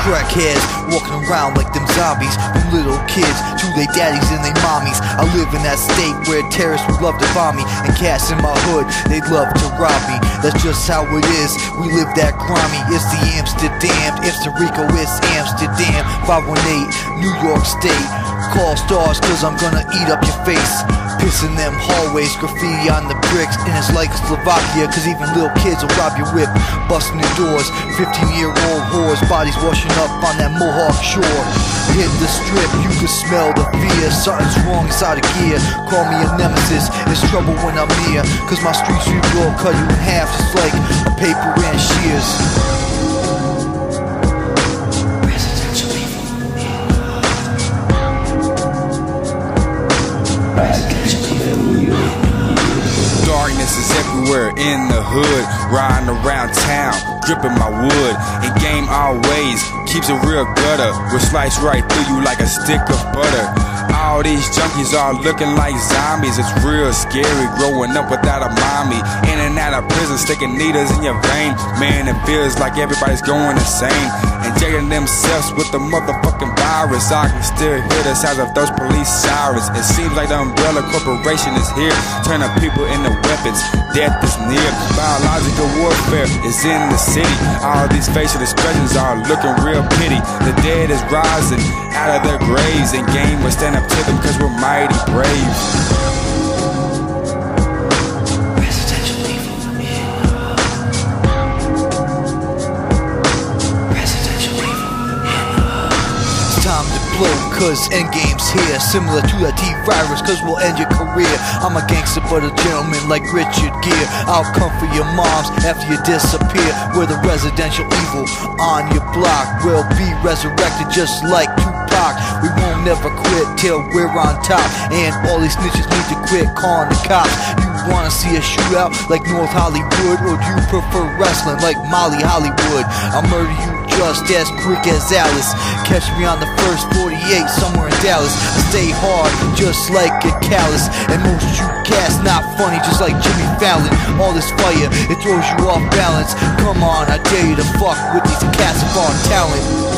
crackheads walking around like them zombies from little kids to their daddies and their mommies. I live in that state where terrorists would love to bomb me, and cats in my hood, they'd love to rob me. That's just how it is. We live that grimy. It's the Amsterdam, the Rico, it's Amsterdam. 518, New York State. Call stars, cause I'm gonna eat up your face. Piss in them hallways, graffiti on the bricks, and it's like Slovakia, cause even little kids will rob your whip, busting the doors. 15 year old whores, bodies washing up on that Mohawk shore. Hit the strip, you can smell the fear. Something's wrong inside of gear. Call me a nemesis, it's trouble when I'm near. Cause my streets sweep will cut you in half just like paper and shears. Everywhere in the hood, riding around town, dripping my wood. Endgame always keeps it real gutter, will slice right through you like a stick of butter. All these junkies are looking like zombies. It's real scary growing up without a mommy. In and out of prison, sticking needles in your vein. Man, it feels like everybody's going insane. Injecting themselves with the motherfucking virus. I can still hear the sounds of those police sirens. It seems like the umbrella corporation is here, turning people into weapons. Death is near. Biological warfare is in the city. All these facial expressions are looking real pity. The dead is rising out of their graves, Endgame will stand up to them because we're mighty brave. Cause endgame's here. Similar to that T-Virus, cause we'll end your career. I'm a gangster, but a gentleman like Richard Gere. I'll come for your moms after you disappear. We're the residential evil on your block. We'll be resurrected just like Tupac. We won't never quit till we're on top. And all these snitches need to quit calling the cops. You wanna see a shootout like North Hollywood, or do you prefer wrestling like Molly Hollywood? I'll murder you just as quick as Alice. Catch me on the first 48 somewhere in Dallas. I stay hard just like a callus. And most you cats not funny just like Jimmy Fallon. All this fire, it throws you off balance. Come on, I dare you to fuck with these cats of our talent.